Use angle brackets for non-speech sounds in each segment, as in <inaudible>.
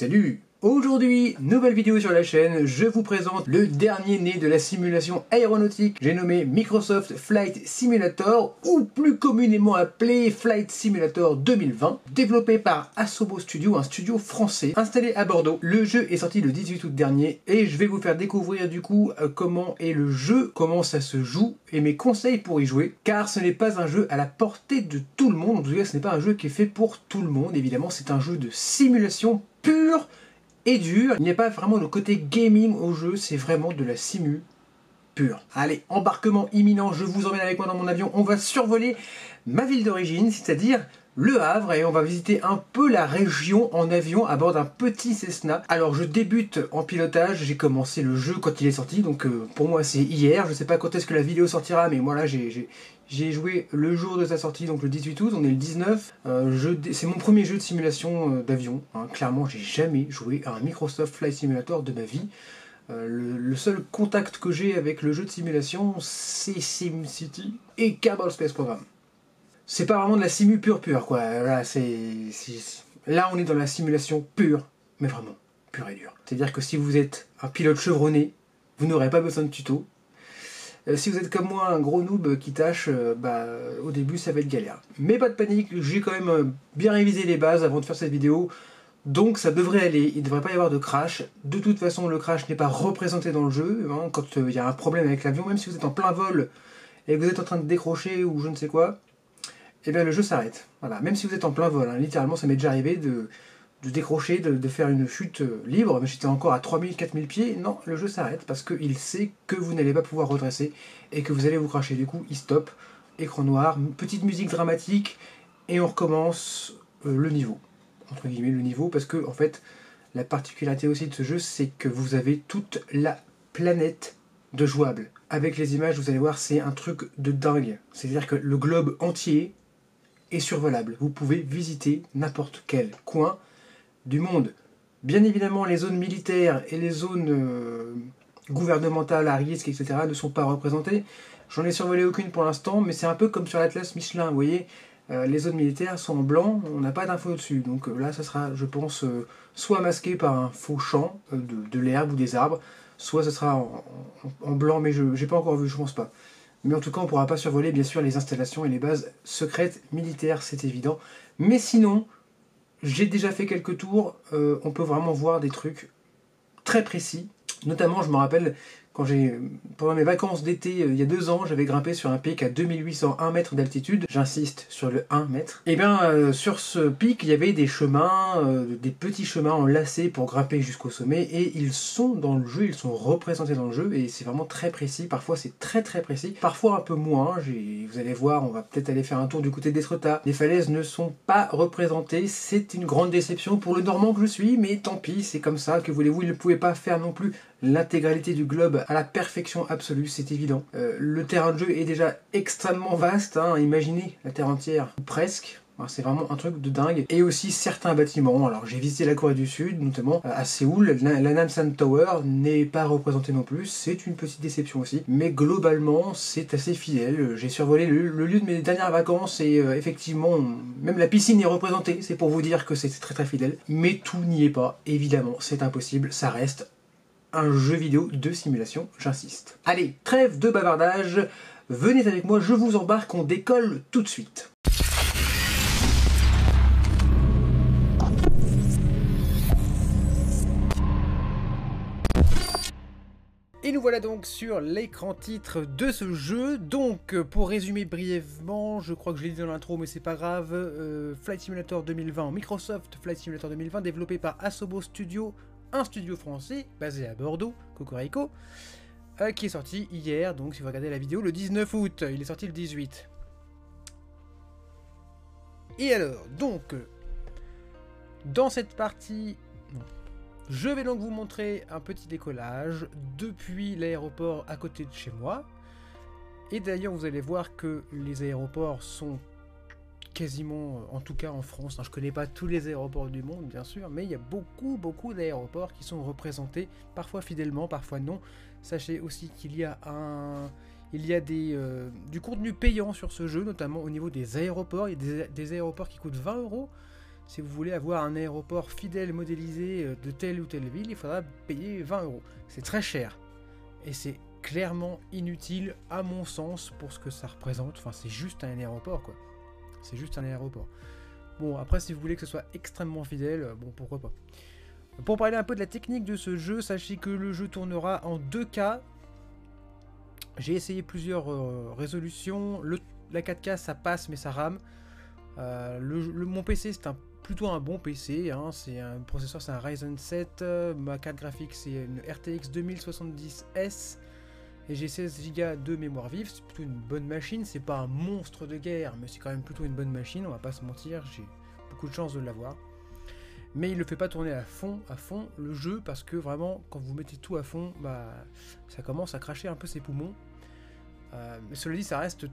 Salut. Aujourd'hui, nouvelle vidéo sur la chaîne, je vous présente le dernier né de la simulation aéronautique, j'ai nommé Microsoft Flight Simulator, ou plus communément appelé Flight Simulator 2020, développé par Asobo Studio, un studio français, installé à Bordeaux. Le jeu est sorti le 18 août dernier, et je vais vous faire découvrir du coup euh, comment est le jeu, comment ça se joue, et mes conseils pour y jouer, car ce n'est pas un jeu à la portée de tout le monde, en tout cas ce n'est pas un jeu qui est fait pour tout le monde, évidemment c'est un jeu de simulation pure, et dur. Il n'y a pas vraiment le côté gaming au jeu, c'est vraiment de la simu pure. Allez, embarquement imminent, je vous emmène avec moi dans mon avion. On va survoler ma ville d'origine, c'est-à-dire le Havre et on va visiter un peu la région en avion à bord d'un petit Cessna. Alors je débute en pilotage, j'ai commencé le jeu quand il est sorti, donc euh, pour moi c'est hier, je sais pas quand est-ce que la vidéo sortira, mais moi là j'ai joué le jour de sa sortie, donc le 18 août, on est le 19. Euh, c'est mon premier jeu de simulation euh, d'avion. Hein. Clairement, j'ai jamais joué à un Microsoft Flight Simulator de ma vie. Le, seul contact que j'ai avec le jeu de simulation, c'est SimCity et Kerbal Space Program. C'est pas vraiment de la simu pure pure, quoi. Là, on est dans la simulation pure, mais vraiment pure et dure. C'est-à-dire que si vous êtes un pilote chevronné, vous n'aurez pas besoin de tuto. Euh, si vous êtes comme moi un gros noob qui tâche, euh, bah, au début ça va être galère. Mais pas de panique, j'ai quand même euh, bien révisé les bases avant de faire cette vidéo. Donc ça devrait aller, il ne devrait pas y avoir de crash. De toute façon, le crash n'est pas représenté dans le jeu. Quand il y a un problème avec l'avion, même si vous êtes en plein vol et que vous êtes en train de décrocher ou je ne sais quoi, eh bien le jeu s'arrête. Voilà, même si vous êtes en plein vol, hein, littéralement ça m'est déjà arrivé de, décrocher, de, faire une chute euh, libre, mais j'étais encore à 3000-4000 pieds, non, le jeu s'arrête parce qu'il sait que vous n'allez pas pouvoir redresser et que vous allez vous cracher. Du coup, il stoppe, écran noir, petite musique dramatique, et on recommence euh, le niveau. Entre guillemets, le niveau, parce que, en fait, la particularité aussi de ce jeu, c'est que vous avez toute la planète de jouable. Avec les images, vous allez voir, c'est un truc de dingue. C'est-à-dire que le globe entier survolable. Vous pouvez visiter n'importe quel coin du monde. Bien évidemment, les zones militaires et les zones euh, gouvernementales à risque, etc., ne sont pas représentées. J'en ai survolé aucune pour l'instant, mais c'est un peu comme sur l'Atlas Michelin, vous voyez, euh, les zones militaires sont en blanc, on n'a pas d'infos dessus. Donc euh, là, ça sera, je pense, soit masqué par un faux champ de, l'herbe ou des arbres, soit ce sera en, blanc, mais je n'ai pas encore vu, je pense pas. Mais en tout cas, on ne pourra pas survoler, bien sûr, les installations et les bases secrètes militaires, c'est évident. Mais sinon, j'ai déjà fait quelques tours, euh, on peut vraiment voir des trucs très précis. Notamment, je me rappelle, quand j'ai pendant mes vacances d'été euh, il y a deux ans, j'avais grimpé sur un pic à 2801 mètres d'altitude. J'insiste sur le 1 mètre. Et bien euh, sur ce pic, il y avait des chemins, euh, des petits chemins enlacés pour grimper jusqu'au sommet. Et ils sont dans le jeu, ils sont représentés dans le jeu et c'est vraiment très précis. Parfois c'est très très précis, parfois un peu moins. Vous allez voir, on va peut-être aller faire un tour du côté d'Etretat. Les falaises ne sont pas représentées. C'est une grande déception pour le Normand que je suis, mais tant pis, c'est comme ça. Que voulez-vous, il ne pouvait pas faire non plus l'intégralité du globe à la perfection absolue, c'est évident. Euh, le terrain de jeu est déjà extrêmement vaste, hein, imaginez la Terre entière, presque. C'est vraiment un truc de dingue. Et aussi certains bâtiments. Alors j'ai visité la Corée du Sud, notamment euh, à Séoul. La, Namsan Tower n'est pas représentée non plus. C'est une petite déception aussi. Mais globalement, c'est assez fidèle. J'ai survolé le, lieu de mes dernières vacances et euh, effectivement, même la piscine est représentée. C'est pour vous dire que c'est très très fidèle. Mais tout n'y est pas. Évidemment, c'est impossible. Ça reste un jeu vidéo de simulation, j'insiste. Allez, trêve de bavardage, venez avec moi, je vous embarque, on décolle tout de suite. Et nous voilà donc sur l'écran titre de ce jeu. Donc, pour résumer brièvement, je crois que je l'ai dit dans l'intro, mais c'est pas grave. Euh, Flight Simulator 2020, Microsoft Flight Simulator 2020, développé par Asobo Studio un studio français basé à Bordeaux, Cocorico, euh, qui est sorti hier, donc si vous regardez la vidéo, le 19 août. Il est sorti le 18. Et alors, donc, dans cette partie, je vais donc vous montrer un petit décollage depuis l'aéroport à côté de chez moi. Et d'ailleurs, vous allez voir que les aéroports sont quasiment, euh, en tout cas en France, hein, je ne connais pas tous les aéroports du monde bien sûr, mais il y a beaucoup beaucoup d'aéroports qui sont représentés, parfois fidèlement, parfois non. Sachez aussi qu'il y a un... Il y a des, euh, du contenu payant sur ce jeu, notamment au niveau des aéroports. Il y a des, aéroports qui coûtent 20 euros, si vous voulez avoir un aéroport fidèle modélisé euh, de telle ou telle ville, il faudra payer 20 euros. C'est très cher. Et c'est clairement inutile à mon sens pour ce que ça représente. Enfin, c'est juste un aéroport quoi. C'est juste un aéroport. Bon, après, si vous voulez que ce soit extrêmement fidèle, euh, bon, pourquoi pas. Pour parler un peu de la technique de ce jeu, sachez que le jeu tournera en 2K. J'ai essayé plusieurs euh, résolutions. La 4K, ça passe, mais ça rame. Euh, le, mon PC, c'est plutôt un bon PC. Hein. c'est un processeur, c'est un Ryzen 7. ma carte graphique, c'est une RTX 2070S et j'ai 16 Go de mémoire vive, c'est plutôt une bonne machine, c'est pas un monstre de guerre, mais c'est quand même plutôt une bonne machine, on va pas se mentir, j'ai beaucoup de chance de l'avoir. Mais il ne fait pas tourner à fond, à fond le jeu, parce que vraiment, quand vous mettez tout à fond, bah, ça commence à cracher un peu ses poumons. Euh, mais cela dit, ça reste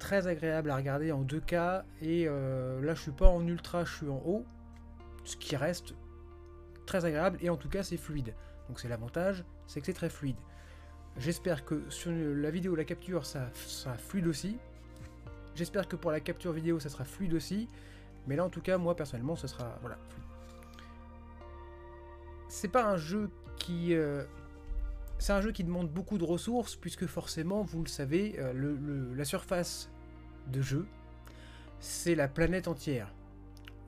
très agréable à regarder en 2K, et euh, là je suis pas en ultra, je suis en haut, ce qui reste très agréable, et en tout cas c'est fluide. Donc c'est l'avantage, c'est que c'est très fluide. J'espère que sur la vidéo, la capture, ça sera fluide aussi. J'espère que pour la capture vidéo, ça sera fluide aussi. Mais là, en tout cas, moi, personnellement, ce sera voilà. C'est pas un jeu qui... Euh, c'est un jeu qui demande beaucoup de ressources, puisque forcément, vous le savez, euh, la surface de jeu, c'est la planète entière.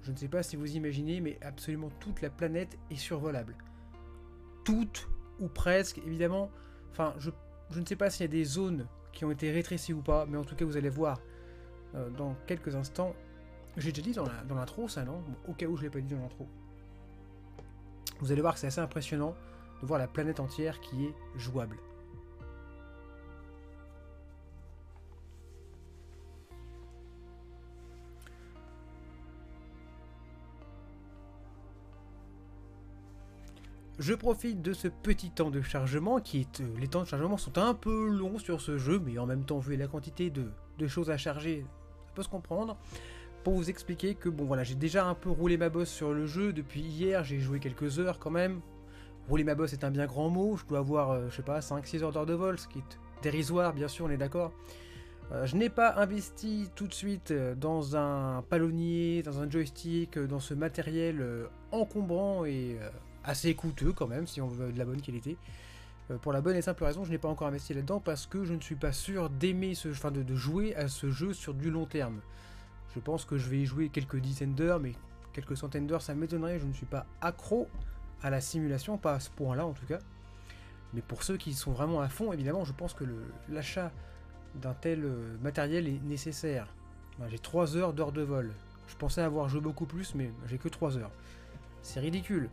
Je ne sais pas si vous imaginez, mais absolument toute la planète est survolable. Toute, ou presque, évidemment, Enfin, je, ne sais pas s'il y a des zones qui ont été rétrécies ou pas, mais en tout cas, vous allez voir euh, dans quelques instants. J'ai déjà dit dans l'intro, ça, non? Au cas où je ne l'ai pas dit dans l'intro. Vous allez voir que c'est assez impressionnant de voir la planète entière qui est jouable. Je profite de ce petit temps de chargement, qui est... Euh, les temps de chargement sont un peu longs sur ce jeu, mais en même temps, vu la quantité de, choses à charger, ça peut se comprendre, pour vous expliquer que, bon voilà, j'ai déjà un peu roulé ma bosse sur le jeu, depuis hier, j'ai joué quelques heures quand même. Rouler ma bosse est un bien grand mot, je dois avoir, euh, je sais pas, 5-6 heures d'heure de vol, ce qui est dérisoire, bien sûr, on est d'accord. Euh, je n'ai pas investi tout de suite dans un palonnier, dans un joystick, dans ce matériel encombrant et assez coûteux quand même, si on veut de la bonne qualité. Euh, pour la bonne et simple raison, je n'ai pas encore investi là-dedans parce que je ne suis pas sûr d'aimer ce, enfin de, jouer à ce jeu sur du long terme. Je pense que je vais y jouer quelques dizaines d'heures, mais quelques centaines d'heures, ça m'étonnerait. Je ne suis pas accro à la simulation, pas à ce point-là en tout cas. Mais pour ceux qui sont vraiment à fond, évidemment, je pense que l'achat d'un tel euh, matériel est nécessaire. J'ai 3 heures d'heure de vol. Je pensais avoir joué beaucoup plus, mais j'ai que 3 heures. C'est ridicule.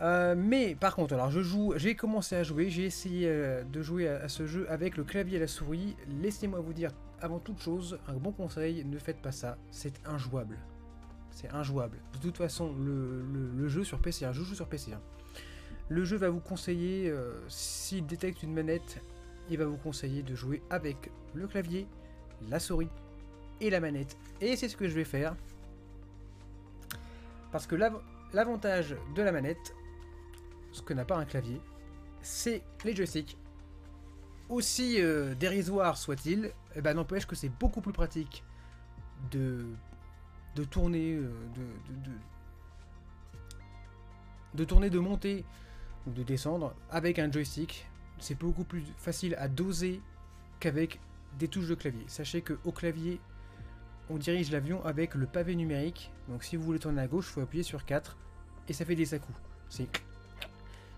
Euh, mais par contre, alors je joue, j'ai commencé à jouer, j'ai essayé euh, de jouer à, ce jeu avec le clavier et la souris. Laissez-moi vous dire, avant toute chose, un bon conseil, ne faites pas ça, c'est injouable. C'est injouable. De toute façon, le, jeu sur PC, hein, je joue sur PC. Hein. Le jeu va vous conseiller, euh, s'il détecte une manette, il va vous conseiller de jouer avec le clavier, la souris et la manette. Et c'est ce que je vais faire. Parce que l'avantage de la manette, ce que n'a pas un clavier, c'est les joysticks. Aussi euh, dérisoire soit-il, eh ben, n'empêche que c'est beaucoup plus pratique de, tourner, euh, de, tourner, de monter ou de descendre avec un joystick. C'est beaucoup plus facile à doser qu'avec des touches de clavier. Sachez que au clavier, on dirige l'avion avec le pavé numérique. Donc si vous voulez tourner à gauche, il faut appuyer sur 4 et ça fait des à C'est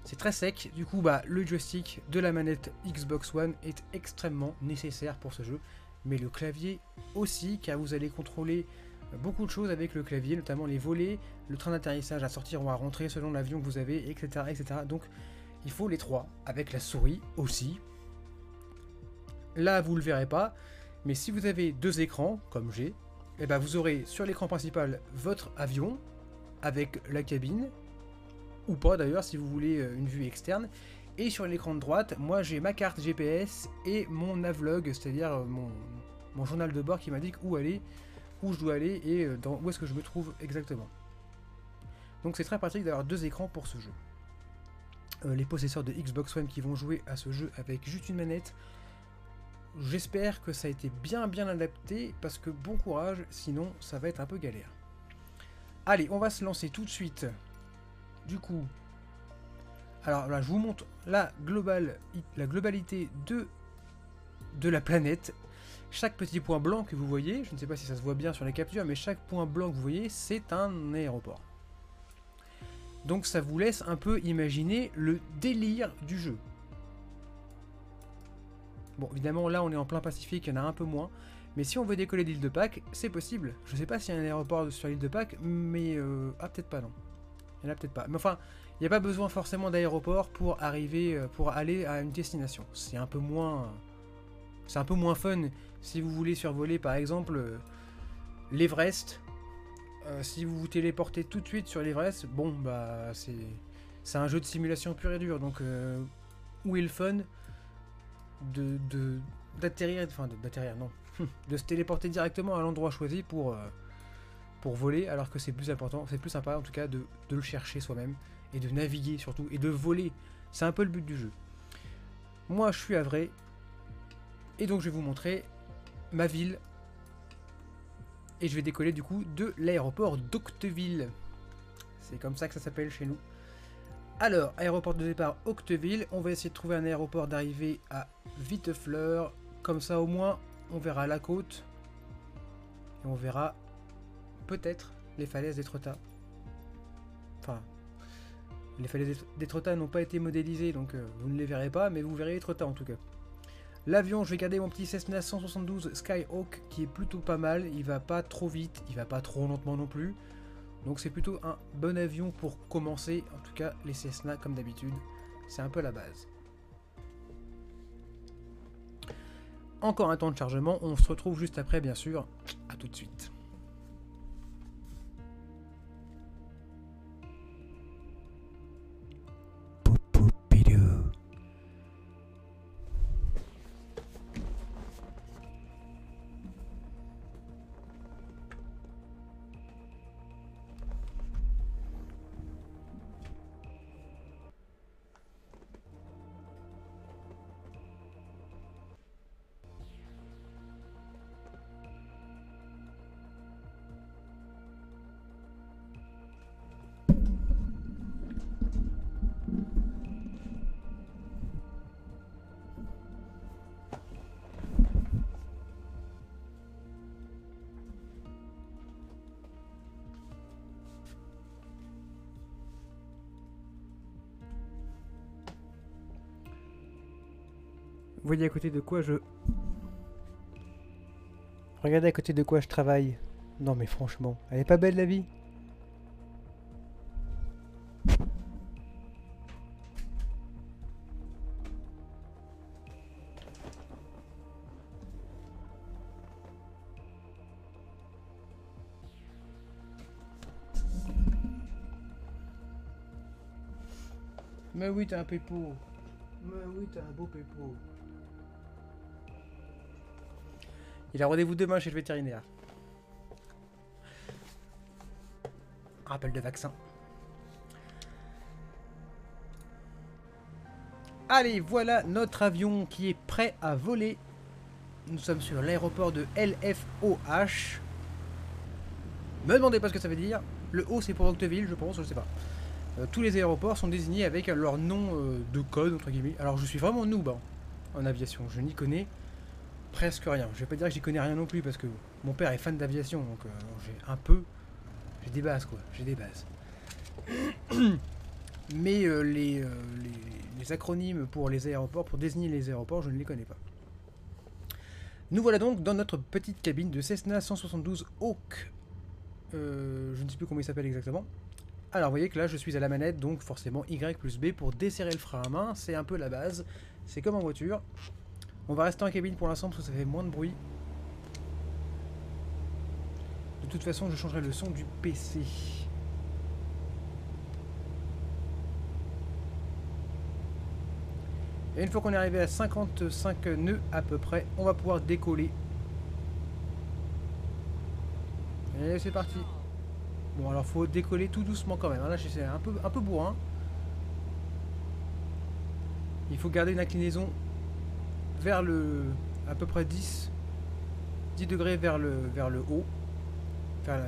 c'est très sec, du coup bah, le joystick de la manette Xbox One est extrêmement nécessaire pour ce jeu, mais le clavier aussi, car vous allez contrôler beaucoup de choses avec le clavier, notamment les volets, le train d'atterrissage à sortir ou à rentrer selon l'avion que vous avez, etc., etc. Donc il faut les trois, avec la souris aussi. Là vous le verrez pas, mais si vous avez deux écrans, comme j'ai, eh ben, vous aurez sur l'écran principal votre avion, avec la cabine, ou pas d'ailleurs si vous voulez euh, une vue externe. Et sur l'écran de droite, moi j'ai ma carte GPS et mon navlog, c'est-à-dire euh, mon, journal de bord qui m'indique où aller, où je dois aller et euh, dans, où est-ce que je me trouve exactement. Donc c'est très pratique d'avoir deux écrans pour ce jeu. les possesseurs de Xbox One qui vont jouer à ce jeu avec juste une manette, j'espère que ça a été bien bien adapté parce que bon courage, sinon ça va être un peu galère. Allez, on va se lancer tout de suite. Du coup, alors là, je vous montre la, globalité de, de la planète. Chaque petit point blanc que vous voyez, je ne sais pas si ça se voit bien sur les captures, mais chaque point blanc que vous voyez, c'est un aéroport. Donc ça vous laisse un peu imaginer le délire du jeu. Bon, évidemment, là, on est en plein Pacifique, il y en a un peu moins. Mais si on veut décoller d'île de Pâques, c'est possible. Je sais pas s'il y a un aéroport sur l'île de Pâques, mais... Euh... Ah, peut-être pas, non. Il n'y en a peut-être pas. Mais enfin, il n'y a pas besoin forcément d'aéroport pour arriver, euh, pour aller à une destination. C'est un peu moins... C'est un peu moins fun si vous voulez survoler, par exemple, euh, l'Everest. Euh, si vous vous téléportez tout de suite sur l'Everest, bon, bah, c'est... C'est un jeu de simulation pur et dur, donc où est le fun de d'atterrir, enfin d'atterrir, non, <laughs> de se téléporter directement à l'endroit choisi pour, pour voler, alors que c'est plus important, c'est plus sympa en tout cas de, le chercher soi-même, et de naviguer surtout, et de voler. C'est un peu le but du jeu. Moi je suis à Vrai, et donc je vais vous montrer ma ville, et je vais décoller du coup de l'aéroport d'Octeville. C'est comme ça que ça s'appelle chez nous. Alors, aéroport de départ Octeville, on va essayer de trouver un aéroport d'arrivée à Vitefleur. Comme ça au moins, on verra la côte. Et on verra peut-être les falaises d'Etretat. Enfin, les falaises d'Etretat n'ont pas été modélisées, donc euh, vous ne les verrez pas, mais vous verrez Etretat en tout cas. L'avion, je vais garder mon petit Cessna 172 Skyhawk qui est plutôt pas mal. Il va pas trop vite, il va pas trop lentement non plus. Donc c'est plutôt un bon avion pour commencer. En tout cas, les Cessna, comme d'habitude, c'est un peu la base. Encore un temps de chargement. On se retrouve juste après, bien sûr. A tout de suite. Voyez à côté de quoi je... Regardez à côté de quoi je travaille. Non mais franchement, elle est pas belle la vie Mais oui, t'as un pépo. Mais oui, t'as un beau pépo. Il a rendez-vous demain chez le vétérinaire. Rappel de vaccin. Allez, voilà notre avion qui est prêt à voler. Nous sommes sur l'aéroport de LFOH. Me demandez pas ce que ça veut dire. Le O c'est pour Octeville, je pense, je sais pas. Euh, tous les aéroports sont désignés avec leur nom euh, de code, entre guillemets. Alors je suis vraiment noob hein, en aviation, je n'y connais presque rien. Je vais pas dire que j'y connais rien non plus parce que mon père est fan d'aviation, donc euh, j'ai un peu, j'ai des bases quoi, j'ai des bases. <coughs> Mais euh, euh, les, les, acronymes pour les aéroports, pour désigner les aéroports, je ne les connais pas. Nous voilà donc dans notre petite cabine de Cessna 172 Hawk. je ne sais plus comment il s'appelle exactement. Alors vous voyez que là je suis à la manette, donc forcément Y plus B pour desserrer le frein à main, c'est un peu la base. C'est comme en voiture. On va rester en cabine pour l'instant parce que ça fait moins de bruit. De toute façon, je changerai le son du PC. Et une fois qu'on est arrivé à 55 nœuds à peu près, on va pouvoir décoller. Et c'est parti. Bon alors faut décoller tout doucement quand même. Là c'est un peu, un peu bourrin. Il faut garder une inclinaison vers le à peu près 10 10 degrés vers le vers le haut vers,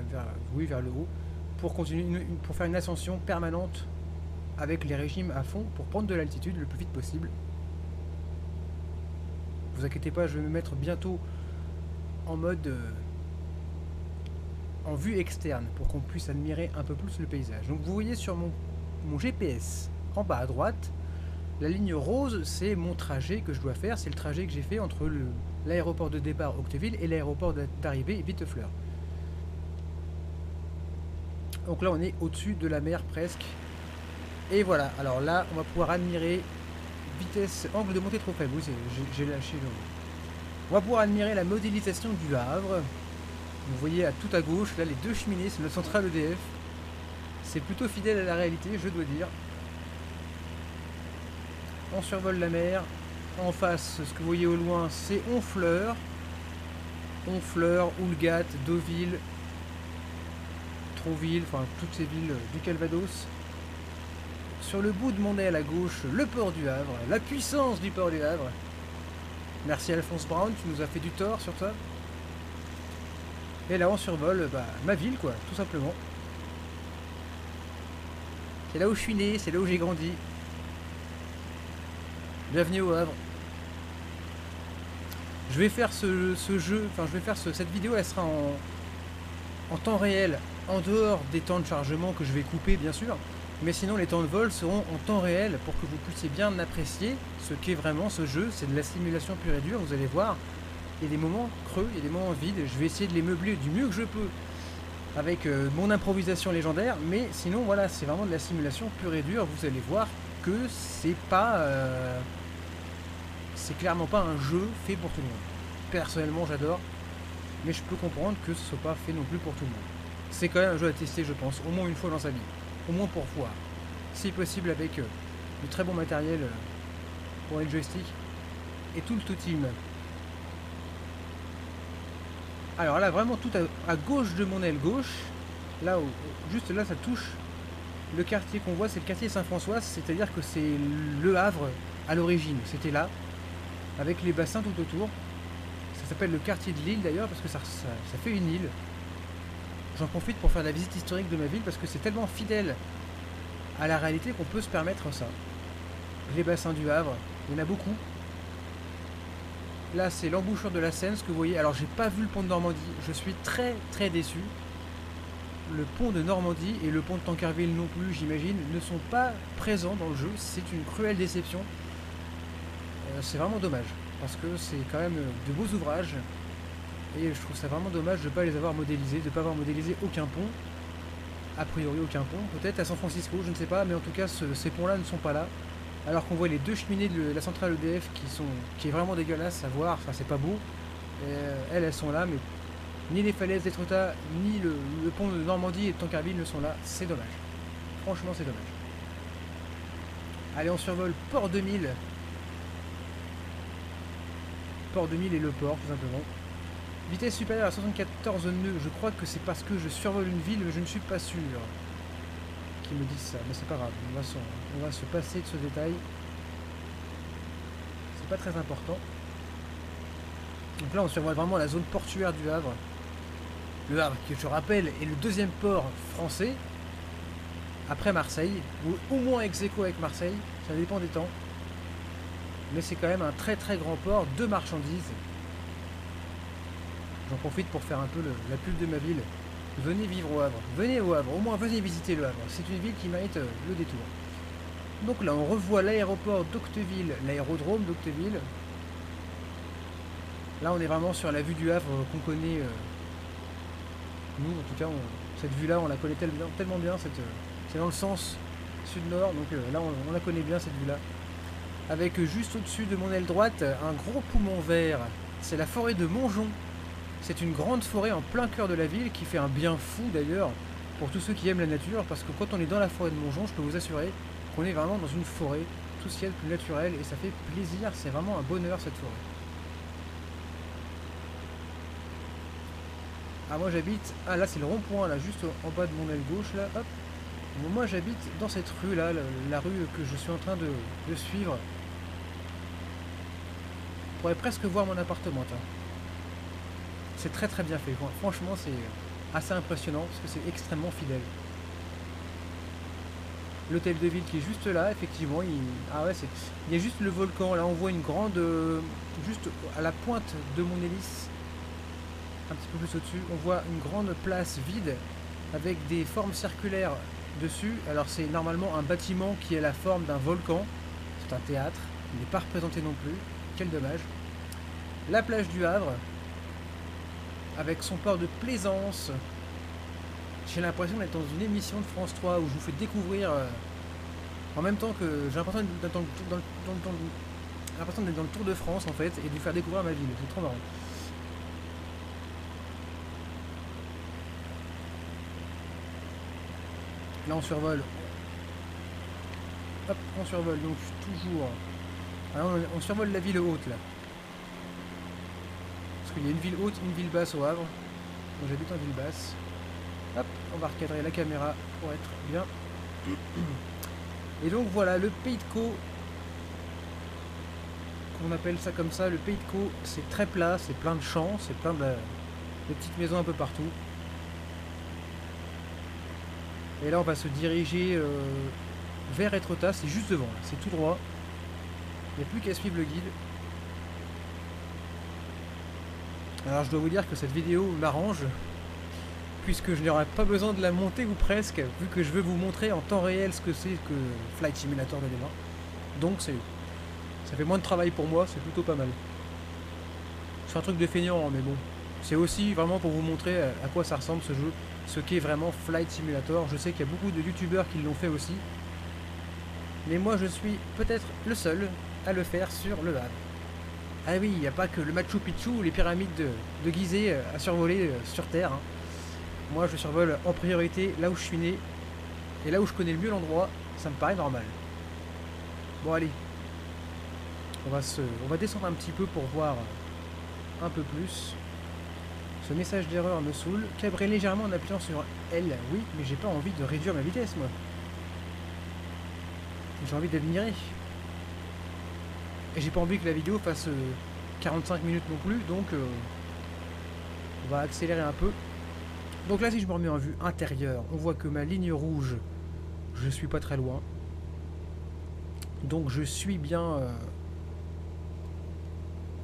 oui vers le haut pour, continuer pour faire une ascension permanente avec les régimes à fond pour prendre de l'altitude le plus vite possible. Vous inquiétez pas, je vais me mettre bientôt en mode euh, en vue externe pour qu'on puisse admirer un peu plus le paysage. Donc vous voyez sur mon, mon GPS en bas à droite, la ligne rose c'est mon trajet que je dois faire, c'est le trajet que j'ai fait entre l'aéroport de départ Octeville et l'aéroport d'arrivée Vitefleur. Donc là on est au-dessus de la mer presque. Et voilà, alors là on va pouvoir admirer vitesse, angle de montée trop faible, oui j'ai lâché le... On va pouvoir admirer la modélisation du Havre. Vous voyez à tout à gauche, là les deux cheminées, c'est notre centrale EDF. C'est plutôt fidèle à la réalité, je dois dire. On survole la mer. En face, ce que vous voyez au loin, c'est Honfleur. Honfleur, Oulgat, Deauville, Trouville, enfin toutes ces villes du Calvados. Sur le bout de mon nez à gauche, le port du Havre, la puissance du port du Havre. Merci Alphonse Brown, tu nous as fait du tort sur ça. Et là on survole bah, ma ville quoi, tout simplement. C'est là où je suis né, c'est là où j'ai grandi. Bienvenue au Havre. Je vais faire ce, jeu, enfin je vais faire cette vidéo, elle sera en, temps réel, en dehors des temps de chargement que je vais couper bien sûr. Mais sinon les temps de vol seront en temps réel pour que vous puissiez bien apprécier ce qu'est vraiment ce jeu. C'est de la simulation pure et dure, vous allez voir. Il y a des moments creux, il y a des moments vides. Je vais essayer de les meubler du mieux que je peux avec euh, mon improvisation légendaire. Mais sinon voilà, c'est vraiment de la simulation pure et dure. Vous allez voir que c'est pas... Euh, c'est clairement pas un jeu fait pour tout le monde. Personnellement j'adore. Mais je peux comprendre que ce soit pas fait non plus pour tout le monde. C'est quand même un jeu à tester je pense, au moins une fois dans sa vie au moins pour voir. Si possible avec euh, du très bon matériel euh, pour les joysticks et tout le tout team. Alors là, vraiment tout à, gauche de mon aile gauche, là où, juste là, ça touche le quartier qu'on voit, c'est le quartier Saint-François, c'est-à-dire que c'est le Havre à l'origine. C'était là, avec les bassins tout autour. Ça s'appelle le quartier de l'île d'ailleurs, parce que ça, fait une île. J'en profite pour faire la visite historique de ma ville parce que c'est tellement fidèle à la réalité qu'on peut se permettre ça. Les bassins du Havre, il y en a beaucoup. Là, c'est l'embouchure de la Seine, ce que vous voyez. Alors, j'ai pas vu le pont de Normandie. Je suis très très déçu. Le pont de Normandie et le pont de Tankerville non plus, j'imagine, ne sont pas présents dans le jeu. C'est une cruelle déception. Euh, c'est vraiment dommage. Parce que c'est quand même de beaux ouvrages. Et je trouve ça vraiment dommage de ne pas les avoir modélisés, de ne pas avoir modélisé aucun pont. A priori aucun pont, peut-être à San Francisco, je ne sais pas, mais en tout cas ces ponts-là ne sont pas là. Alors qu'on voit les deux cheminées de la centrale EDF qui sont qui est vraiment dégueulasse à voir, enfin c'est pas beau. Euh, elles, elles sont là, mais ni les falaises d'Etretat, ni le, pont de Normandie et de Tankerville ne sont là, c'est dommage. Franchement c'est dommage. Allez on survole Port 2000. Port 2000 et le port tout simplement. Vitesse supérieure à 74 nœuds, je crois que c'est parce que je survole une ville, mais je ne suis pas sûr qu'ils me disent ça. Mais c'est pas grave, on va, se, passer de ce détail. C'est pas très important. Donc là, on survole vraiment la zone portuaire du Havre. Le Havre, qui je rappelle, est le deuxième port français, après Marseille, ou au moins ex avec Marseille, ça dépend des temps. Mais c'est quand même un très très grand port de marchandises J'en profite pour faire un peu la pub de ma ville. Venez vivre au Havre, venez au Havre, au moins venez visiter le Havre. C'est une ville qui mérite euh, le détour. Donc là, on revoit l'aéroport d'Octeville, l'aérodrome d'Octeville. Là, on est vraiment sur la vue du Havre qu'on connaît. Euh, nous, en tout cas, cette vue-là, on la connaît tellement, bien. Euh, c'est dans le sens sud-nord, donc là, on, on, la connaît bien, cette vue-là. Avec juste au-dessus de mon aile droite, un gros poumon vert. C'est la forêt de Montjon. C'est une grande forêt en plein cœur de la ville qui fait un bien fou d'ailleurs pour tous ceux qui aiment la nature parce que quand on est dans la forêt de Montjon, je peux vous assurer qu'on est vraiment dans une forêt, tout ce plus naturel et ça fait plaisir, c'est vraiment un bonheur cette forêt. Ah moi j'habite, ah là c'est le rond-point là, juste en bas de mon aile gauche là, hop. Moi j'habite dans cette rue là, la, rue que je suis en train de, suivre. Vous pourrez presque voir mon appartement. C'est très très bien fait. Franchement, c'est assez impressionnant parce que c'est extrêmement fidèle. l'hôtel de ville qui est juste là, effectivement. Il... Ah ouais. Il y a juste le volcan. Là, on voit une grande... euh, Juste à la pointe de mon hélice, un petit peu plus au-dessus, on voit une grande place vide avec des formes circulaires dessus. Alors c'est normalement un bâtiment qui a la forme d'un volcan. C'est un théâtre. Il n'est pas représenté non plus. Quel dommage. La plage du Havre, avec son port de plaisance. J'ai l'impression d'être dans une émission de France 3 où je vous fais découvrir, euh, en même temps que j'ai l'impression d'être dans, dans, dans, dans le Tour de France en fait et de vous faire découvrir ma ville. C'est trop marrant. Là on survole. Hop, on survole donc toujours. On, survole la ville haute là. Parce qu'il y a une ville haute, une ville basse au Havre. Moi j'habite en ville basse. Hop, on va recadrer la caméra pour être bien. Et donc voilà, le Pays de Caux, qu'on appelle ça comme ça, le Pays de Caux, c'est très plat, c'est plein de champs, c'est plein de petites maisons un peu partout. Et là on va se diriger euh, vers Etretat, c'est juste devant, c'est tout droit. Il n'y a plus qu'à suivre le guide. Alors je dois vous dire que cette vidéo m'arrange, puisque je n'aurai pas besoin de la monter ou presque, vu que je veux vous montrer en temps réel ce que c'est que Flight Simulator de démarre. Donc ça fait moins de travail pour moi, c'est plutôt pas mal. C'est un truc de feignant, hein, mais bon. C'est aussi vraiment pour vous montrer à quoi ça ressemble ce jeu, ce qu'est vraiment Flight Simulator. Je sais qu'il y a beaucoup de youtubeurs qui l'ont fait aussi. Mais moi je suis peut-être le seul à le faire sur le Havre. Ah oui, il n'y a pas que le Machu Picchu ou les pyramides de, de Gizeh euh, à survoler euh, sur Terre. hein. Moi, je survole en priorité là où je suis né et là où je connais le mieux l'endroit. Ça me paraît normal. Bon, allez. On va, se, on va descendre un petit peu pour voir un peu plus. Ce message d'erreur me saoule. Cabrer légèrement en appuyant sur L. Oui, mais j'ai pas envie de réduire ma vitesse, moi. J'ai envie d'admirer. Et j'ai pas envie que la vidéo fasse euh, 45 minutes non plus, donc euh, on va accélérer un peu. Donc là, si je me remets en vue intérieure, on voit que ma ligne rouge, je suis pas très loin. Donc je suis bien euh,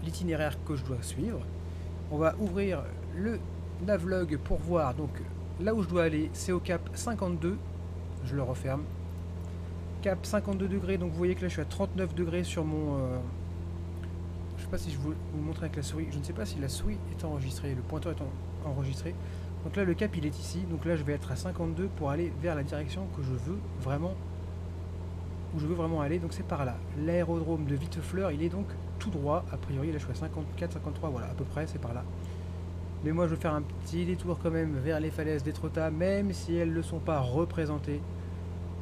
l'itinéraire que je dois suivre. On va ouvrir le navlog pour voir. Donc là où je dois aller, c'est au cap 52. Je le referme. Cap 52 degrés. Donc vous voyez que là, je suis à 39 degrés sur mon. euh, je sais pas si je vous montrer avec la souris. Je ne sais pas si la souris est enregistrée, le pointeur est en- enregistré. Donc là, le cap il est ici. Donc là, je vais être à 52 pour aller vers la direction que je veux vraiment. Où je veux vraiment aller. Donc c'est par là. L'aérodrome de Vitefleur, il est donc tout droit. A priori, là, je suis à 54, 53. Voilà, à peu près, c'est par là. Mais moi, je vais faire un petit détour quand même vers les falaises d'Étretat, même si elles ne sont pas représentées.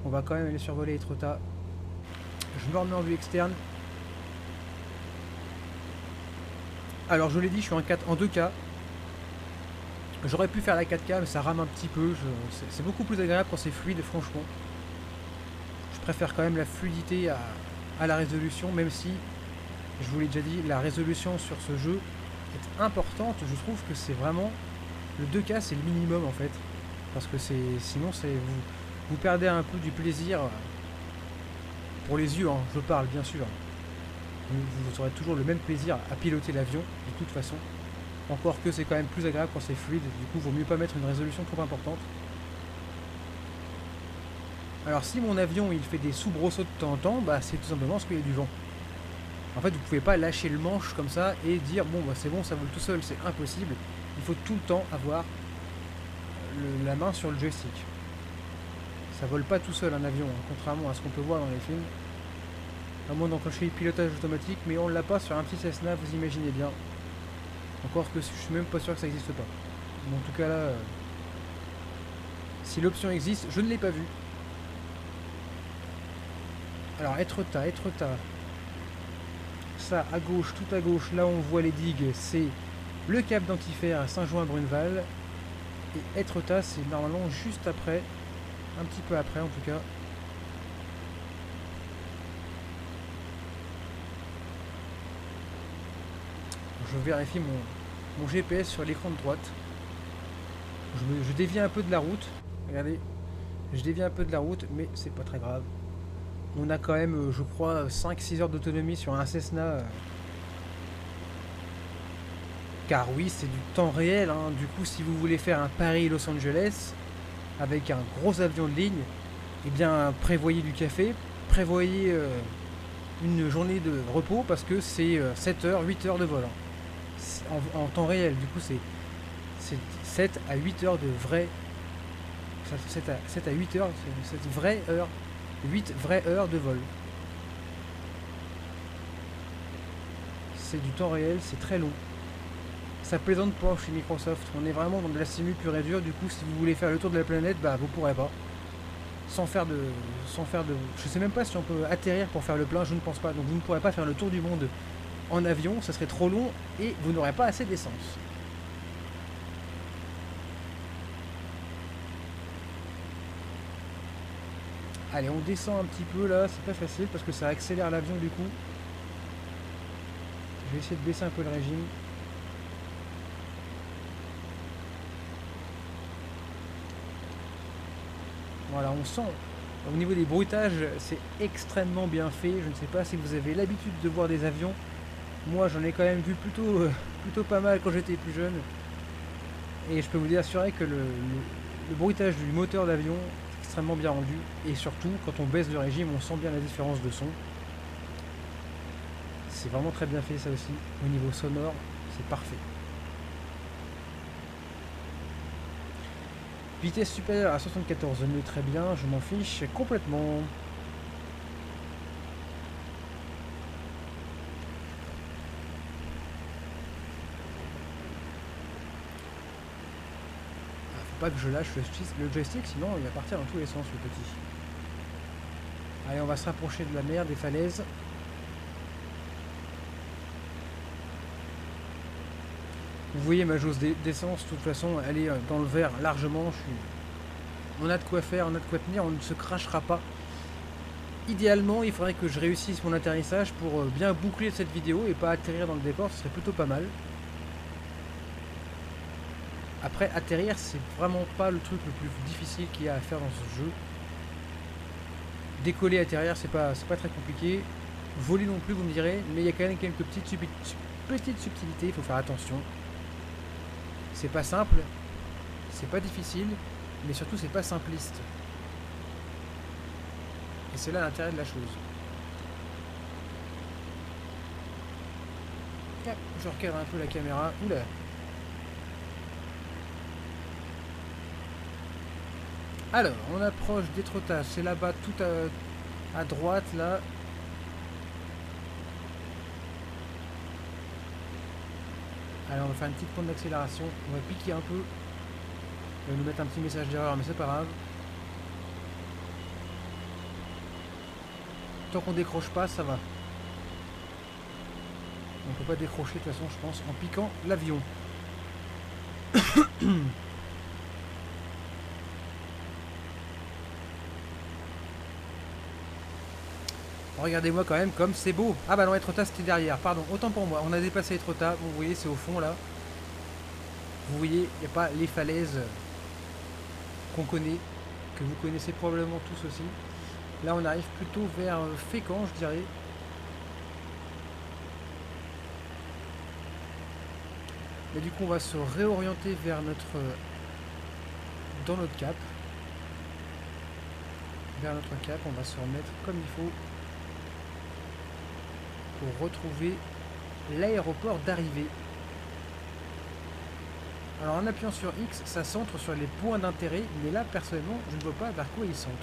On va quand même aller survoler Étretat. Je me remets en vue externe. Alors je l'ai dit, je suis en 4 en 2K. J'aurais pu faire la 4K, mais ça rame un petit peu. c'est- beaucoup plus agréable quand c'est fluide, franchement. Je préfère quand même la fluidité à la résolution, même si, je vous l'ai déjà dit, la résolution sur ce jeu importante. Je trouve que c'est vraiment le 2K, c'est le minimum en fait, parce que c'est sinon c'est vous perdez un peu du plaisir euh, pour les yeux. hein, je parle bien sûr. Vous, aurez toujours le même plaisir à piloter l'avion, de toute façon. Encore que c'est quand même plus agréable quand c'est fluide, du coup, vaut mieux pas mettre une résolution trop importante. Alors, si mon avion il fait des soubresauts de temps en temps, bah, c'est tout simplement parce qu'il y a du vent. En fait, vous pouvez pas lâcher le manche comme ça et dire bon, bah, c'est bon, ça vole tout seul, c'est impossible. Il faut tout le temps avoir la main sur le joystick. Ça vole pas tout seul un avion, hein, contrairement à ce qu'on peut voir dans les films. À moins d'enclencher le pilotage automatique, mais on l'a pas sur un petit Cessna, vous imaginez bien. Encore que je suis même pas sûr que ça existe pas. Mais en tout cas là, euh, si l'option existe, je ne l'ai pas vue. Alors, Etretat, Etretat. À gauche, tout à gauche, là on voit les digues, c'est le cap d'Antifère à Saint-Jouin-Bruneval. Et Etretat, c'est normalement juste après, un petit peu après en tout cas. Je vérifie mon, GPS sur l'écran de droite. Je, me- je un peu de la route. Regardez, Je dévie un peu de la route, mais c'est pas très grave. On a quand même, euh, je crois, 5-6 heures d'autonomie sur un Cessna. Euh. Car oui, c'est du temps réel. Hein. Du coup, si vous voulez faire un Paris-Los Angeles avec un gros avion de ligne, eh bien, prévoyez du café, prévoyez euh, une journée de repos parce que c'est 7 heures, 8 heures de vol. Hein. En, temps réel, du coup, c'est 7 à 8 heures de vrai 7 à, 7 à 8 heures, c'est une vraie heure. 8 vraies heures de vol. C'est du temps réel, c'est très long. Ça plaisante pas chez Microsoft. On est vraiment dans de la simu pure et dure. Du coup, si vous voulez faire le tour de la planète, bah vous pourrez pas. Sans faire de. Sans faire de. Je sais même pas si on peut atterrir pour faire le plein, je ne pense pas. Donc vous ne pourrez pas faire le tour du monde en avion, ça serait trop long et vous n'aurez pas assez d'essence. Allez, on descend un petit peu là, c'est pas facile parce que ça accélère l'avion du coup. Je vais essayer de baisser un peu le régime. Voilà, on sent au niveau des bruitages, c'est extrêmement bien fait. Je ne sais pas si vous avez l'habitude de voir des avions. Moi, j'en ai quand même vu plutôt, euh, plutôt pas mal quand j'étais plus jeune. Et je peux vous assurer que le bruitage du moteur d'avion bien rendu. Et surtout quand on baisse le régime on sent bien la différence de son. C'est vraiment très bien fait ça aussi. Au niveau sonore c'est parfait. Vitesse supérieure à 74 nœuds très bien je m'en fiche complètement pas que je lâche le joystick, sinon il va partir dans tous les sens le petit. Allez, on va se rapprocher de la mer, des falaises. Vous voyez ma jauge d'essence, de toute façon, elle est euh, dans le vert largement. On a de quoi faire, on a de quoi tenir, on ne se crachera pas. Idéalement, il faudrait que je réussisse mon atterrissage pour euh, bien boucler cette vidéo et pas atterrir dans le déport, ce serait plutôt pas mal. Après, atterrir, c'est vraiment pas le truc le plus difficile qu'il y a à faire dans ce jeu. Décoller, atterrir, c'est pas, pas très compliqué. Voler non plus, vous me direz, mais il y a quand même quelques petites, petites subtilités, il faut faire attention. C'est pas simple, c'est pas difficile, mais surtout c'est pas simpliste. Et c'est là l'intérêt de la chose. Je recadre un peu la caméra. Oula, Alors, on approche d'Étretat, c'est là-bas tout à, droite là. Alors on va faire une petite pointe d'accélération, on va piquer un peu. Il va nous mettre un petit message d'erreur, mais c'est pas grave. Tant qu'on décroche pas, ça va. On peut pas décrocher de toute façon, je pense, en piquant l'avion. <coughs> <coughs> Regardez-moi quand même comme c'est beau. Ah bah non, Etretat c'était derrière, pardon, autant pour moi. On a dépassé Etretat, vous voyez, c'est au fond là. Vous voyez, il n'y a pas les falaises qu'on connaît, que vous connaissez probablement tous aussi. Là, on arrive plutôt vers euh, Fécamp, je dirais. Et du coup, on va se réorienter vers notre... Euh, dans notre cap. Vers notre cap, on va se remettre comme il faut pour retrouver l'aéroport d'arrivée. Alors en appuyant sur X, ça centre sur les points d'intérêt, mais là personnellement, je ne vois pas vers quoi il centre.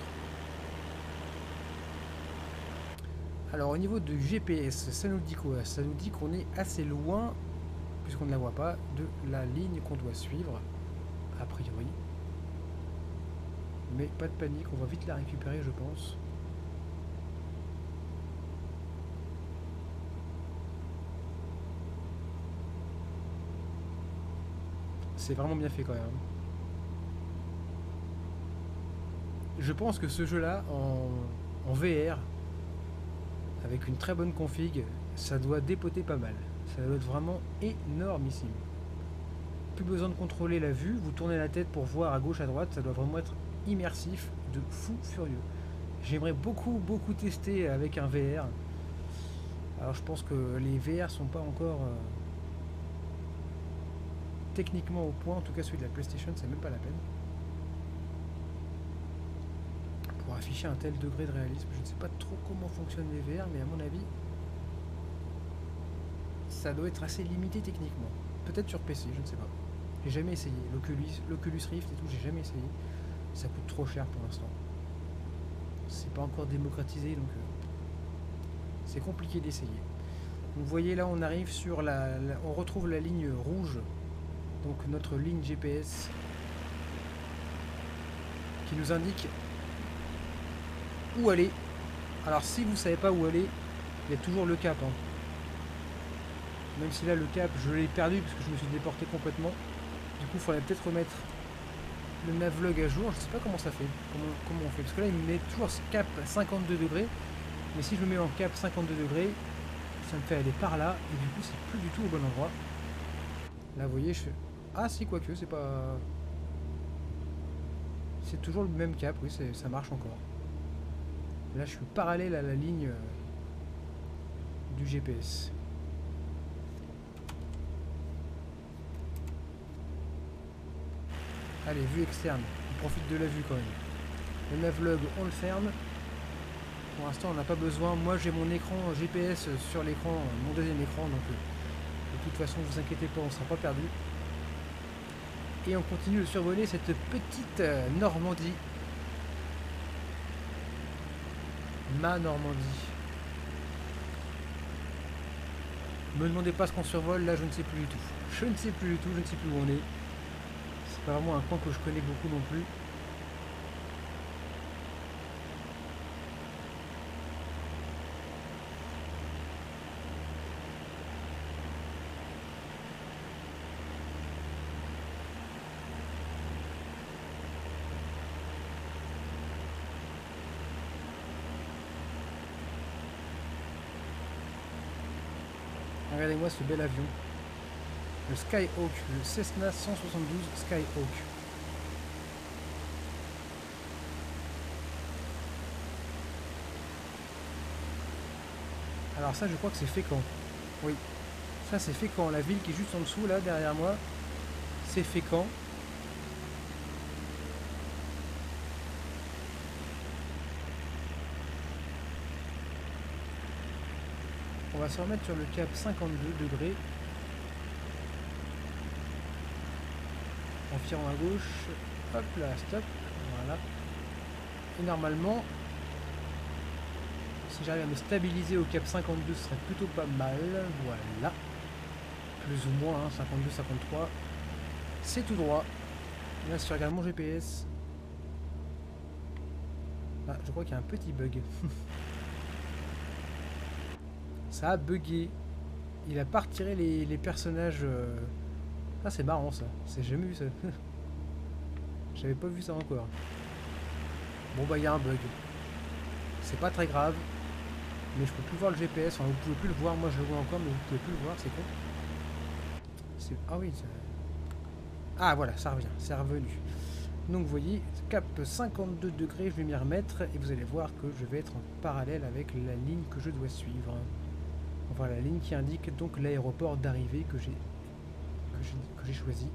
Alors au niveau de GPS, ça nous dit quoi? Ça nous dit qu'on est assez loin, puisqu'on ne la voit pas, de la ligne qu'on doit suivre, a priori. Mais pas de panique, on va vite la récupérer je pense. C'est vraiment bien fait quand même. Je pense que ce jeu-là, en, VR, avec une très bonne config, ça doit dépoter pas mal. Ça doit être vraiment énormissime. Plus besoin de contrôler la vue, vous tournez la tête pour voir à gauche, à droite, ça doit vraiment être immersif, de fou furieux. J'aimerais beaucoup, beaucoup tester avec un VR. Alors je pense que les VR sont pas encore euh, techniquement au point, en tout cas celui de la PlayStation, c'est même pas la peine. Pour afficher un tel degré de réalisme, je ne sais pas trop comment fonctionnent les VR, mais à mon avis, ça doit être assez limité techniquement. Peut-être sur PC, je ne sais pas. J'ai jamais essayé. L'Oculus Rift et tout, j'ai jamais essayé. Ça coûte trop cher pour l'instant. C'est pas encore démocratisé, donc euh, c'est compliqué d'essayer. Vous voyez là, on arrive sur la, on retrouve la ligne rouge, donc notre ligne GPS qui nous indique où aller. Alors si vous savez pas où aller, il y a toujours le cap. Hein. Même si là le cap je l'ai perdu parce que je me suis déporté complètement. Du coup il faudrait peut-être remettre le navlog à jour. Je sais pas comment ça fait. Comment, on fait. Parce que là il me met toujours ce cap 52 degrés. Mais si je me mets en cap 52 degrés, ça me fait aller par là. Et du coup c'est plus du tout au bon endroit. Là vous voyez je. Ah si quoique c'est pas. C'est toujours le même cap, oui ça marche encore. Là je suis parallèle à la ligne euh, du GPS. Allez, vue externe. On profite de la vue quand même. Le navlog, on le ferme. Pour l'instant, on n'a pas besoin. Moi, j'ai mon écran GPS sur l'écran, mon deuxième écran. Donc, euh, de toute façon, vous inquiétez pas, on ne sera pas perdu. Et on continue de survoler cette petite euh, Normandie. Ma Normandie. Me demandez pas ce qu'on survole, là je ne sais plus du tout. Je ne sais plus du tout, je ne sais plus où on est pas vraiment un coin que je connais beaucoup non plus. Regardez-moi ce bel avion le Skyhawk, le Cessna 172 Skyhawk. Alors ça je crois que c'est Fécamp. Oui. Ça c'est Fécamp, la ville qui est juste en dessous là derrière moi. C'est Fécamp. On va se remettre sur le cap 52 degrés. en à gauche. Hop là, stop. Voilà. Et normalement, si j'arrive à me stabiliser au cap 52, ce serait plutôt pas mal. Voilà. Plus ou moins, 52, hein, 53. C'est tout droit. Là, si je regarde mon GPS, ah, je crois qu'il y a un petit bug. <laughs> ça a bugué. Il a pas retiré les, personnages... Euh, ah c'est marrant ça, c'est jamais vu ça. <laughs> J'avais pas vu ça encore. Bon bah il y a un bug. C'est pas très grave. Mais je peux plus voir le GPS, enfin vous pouvez plus le voir, moi je le vois encore mais vous pouvez plus le voir, c'est con. Ah oui, Ah voilà, ça revient, c'est revenu. Donc vous voyez, cap 52 degrés, je vais m'y remettre et vous allez voir que je vais être en parallèle avec la ligne que je dois suivre. Enfin la ligne qui indique donc l'aéroport d'arrivée que j'ai choisi.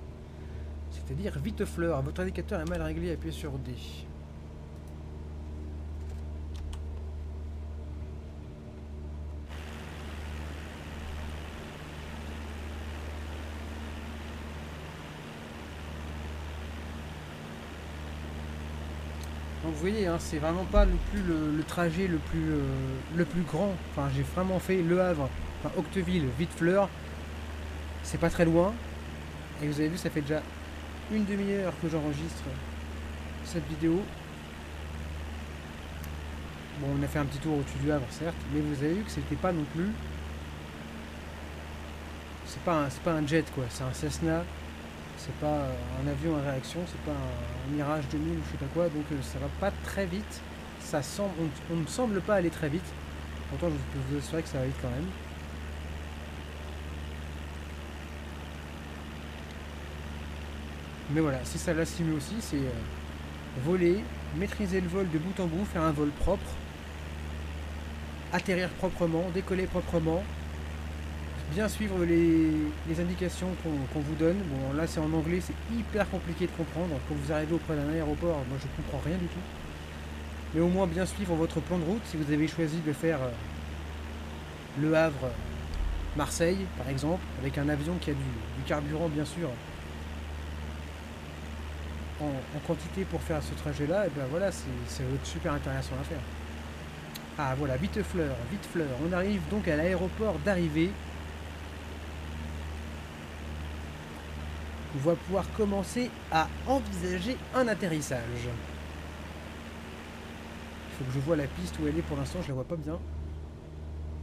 C'est-à-dire Vitefleur. Votre indicateur est mal réglé, appuyez sur D. vous voyez, hein, c'est vraiment pas le plus le, trajet le plus euh, le plus grand. Enfin, j'ai vraiment fait Le Havre, enfin, Octeville, Vitefleur. C'est pas très loin. Et vous avez vu, ça fait déjà une demi-heure que j'enregistre cette vidéo. Bon, on a fait un petit tour au-dessus du Havre, certes, mais vous avez vu que c'était pas non plus... C'est pas, un, pas un jet, quoi. C'est un Cessna. C'est pas un avion à réaction. C'est pas un, Mirage 2000 ou je sais pas quoi. Donc euh, ça va pas très vite. Ça semble, on ne semble pas aller très vite. Pourtant, je peux vous assurer que ça va vite quand même. Mais voilà, c'est ça la aussi, c'est euh, voler maîtriser le vol de bout en bout, faire un vol propre, atterrir proprement, décoller proprement, bien suivre les, indications qu'on vous donne. Bon là c'est en anglais, c'est hyper compliqué de comprendre. Quand vous arrivez auprès d'un aéroport, moi je comprends rien du tout. Mais au moins bien suivre votre plan de route si vous avez choisi de faire euh, Le Havre, Marseille par exemple, avec un avion qui a du carburant bien sûr en, quantité pour faire ce trajet-là, et ben voilà, c'est super intéressant à faire. Ah voilà, vite fleur, vite fleur. On arrive donc à l'aéroport d'arrivée. On va pouvoir commencer à envisager un atterrissage. Il faut que je vois la piste où elle est pour l'instant, je la vois pas bien.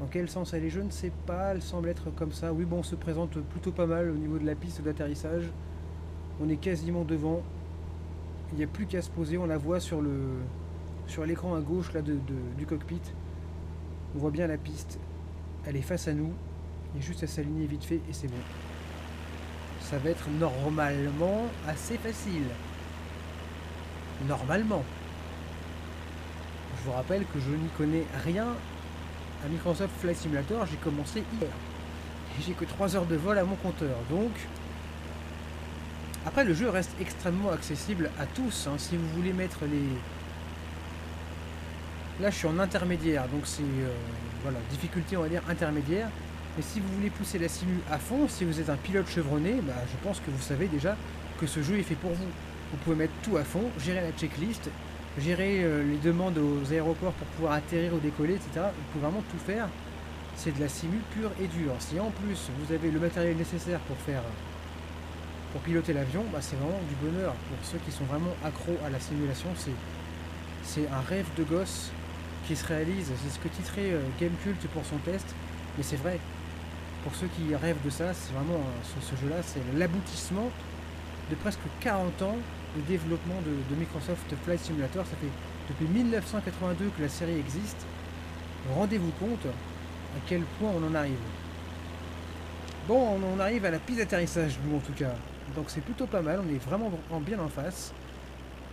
Dans quel sens elle est, je ne sais pas, elle semble être comme ça. Oui bon, on se présente plutôt pas mal au niveau de la piste d'atterrissage. On est quasiment devant il n'y a plus qu'à se poser, on la voit sur l'écran à gauche là du cockpit. On voit bien la piste, elle est face à nous, il y juste à s'aligner vite fait et c'est bon. Ça va être normalement assez facile. Normalement. Je vous rappelle que je n'y connais rien à Microsoft Flight Simulator, j'ai commencé hier. Et j'ai que 3 heures de vol à mon compteur, donc après, le jeu reste extrêmement accessible à tous. Hein. Si vous voulez mettre les... Là, je suis en intermédiaire, donc c'est... Euh, voilà, difficulté, on va dire, intermédiaire. Mais si vous voulez pousser la simu à fond, si vous êtes un pilote chevronné, bah, je pense que vous savez déjà que ce jeu est fait pour vous. Vous pouvez mettre tout à fond, gérer la checklist, gérer euh, les demandes aux aéroports pour pouvoir atterrir ou décoller, etc. Vous pouvez vraiment tout faire. C'est de la simu pure et dure. Si en plus vous avez le matériel nécessaire pour faire pour piloter l'avion, bah, c'est vraiment du bonheur. Pour ceux qui sont vraiment accros à la simulation, c'est un rêve de gosse qui se réalise. C'est ce que titrait euh, Gamecult pour son test, mais c'est vrai. Pour ceux qui rêvent de ça, c'est vraiment ce, jeu-là, c'est l'aboutissement de presque 40 ans de développement de, Microsoft Flight Simulator. Ça fait depuis 1982 que la série existe. Rendez-vous compte à quel point on en arrive. Bon, on arrive à la piste d'atterrissage, nous en tout cas. Donc c'est plutôt pas mal, on est vraiment bien en face.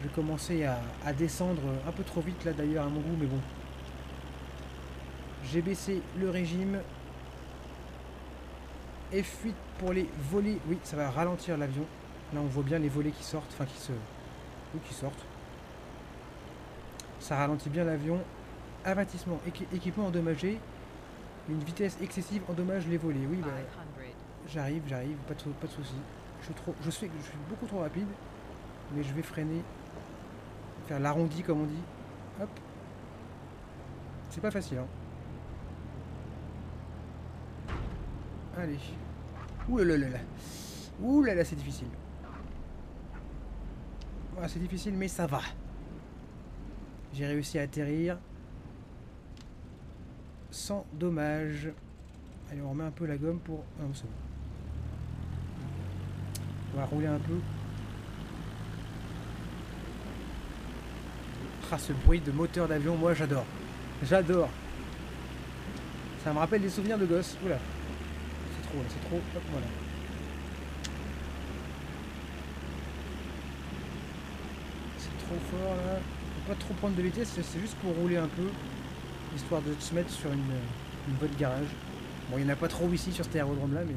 Je vais commencer à, descendre un peu trop vite là d'ailleurs à mon goût, mais bon. J'ai baissé le régime. F8 pour les volets. Oui, ça va ralentir l'avion. Là on voit bien les volets qui sortent, enfin qui se... Oui, qui sortent. Ça ralentit bien l'avion. Avertissement, équipement endommagé. Une vitesse excessive endommage les volets. Oui, bah, j'arrive, j'arrive, pas de, pas de soucis. Je, je, suis, je suis beaucoup trop rapide, mais je vais freiner, faire l'arrondi comme on dit. Hop. C'est pas facile. Hein. Allez. Ouh là là là. Ouh là là, c'est difficile. c'est difficile, mais ça va. J'ai réussi à atterrir sans dommage. Allez, on remet un peu la gomme pour... Ah. On va rouler un peu. Ah, ce bruit de moteur d'avion, moi j'adore. J'adore. Ça me rappelle des souvenirs de gosse. Oula. C'est trop, voilà. C'est trop fort là. Faut pas trop prendre de vitesse, c'est juste pour rouler un peu. Histoire de se mettre sur une, une de garage. Bon, il n'y en a pas trop ici sur cet aérodrome là, mais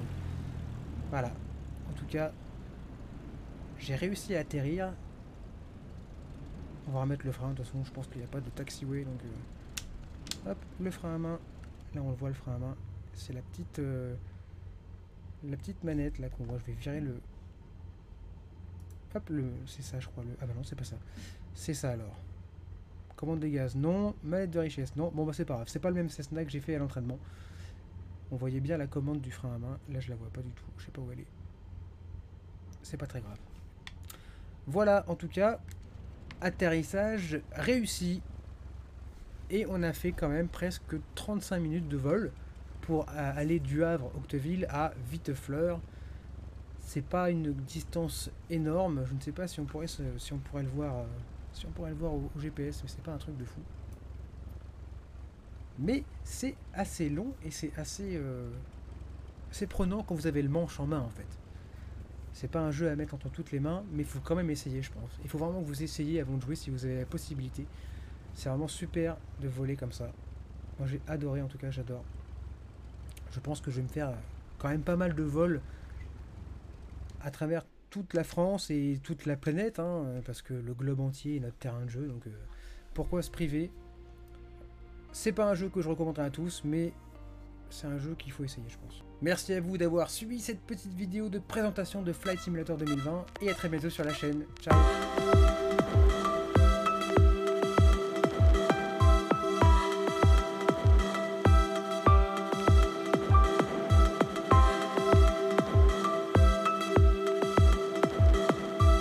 voilà. En tout cas, j'ai réussi à atterrir. On va remettre le frein, de toute façon je pense qu'il n'y a pas de taxiway donc euh, hop le frein à main. Là on le voit le frein à main. C'est la petite euh, la petite manette là qu'on voit. Je vais virer le. Hop le. C'est ça je crois le. Ah bah non c'est pas ça. C'est ça alors. Commande des gaz, non. Manette de richesse, non. Bon bah c'est pas grave. C'est pas le même Cessna que j'ai fait à l'entraînement. On voyait bien la commande du frein à main. Là je la vois pas du tout. Je sais pas où elle est. C'est pas très grave. Voilà, en tout cas, atterrissage réussi. Et on a fait quand même presque 35 minutes de vol pour aller du Havre Octeville à Vitefleur. C'est pas une distance énorme. Je ne sais pas si on pourrait, si on pourrait le voir, si on pourrait le voir au, GPS, mais c'est pas un truc de fou. Mais c'est assez long et c'est assez, euh, prenant quand vous avez le manche en main en fait. C'est pas un jeu à mettre entre toutes les mains, mais il faut quand même essayer, je pense. Il faut vraiment que vous essayiez avant de jouer si vous avez la possibilité. C'est vraiment super de voler comme ça. Moi j'ai adoré en tout cas, j'adore. Je pense que je vais me faire quand même pas mal de vols à travers toute la France et toute la planète, hein, parce que le globe entier est notre terrain de jeu, donc euh, pourquoi se priver? C'est pas un jeu que je recommanderais à tous, mais c'est un jeu qu'il faut essayer, je pense. Merci à vous d'avoir suivi cette petite vidéo de présentation de Flight Simulator 2020, et à très bientôt sur la chaîne. Ciao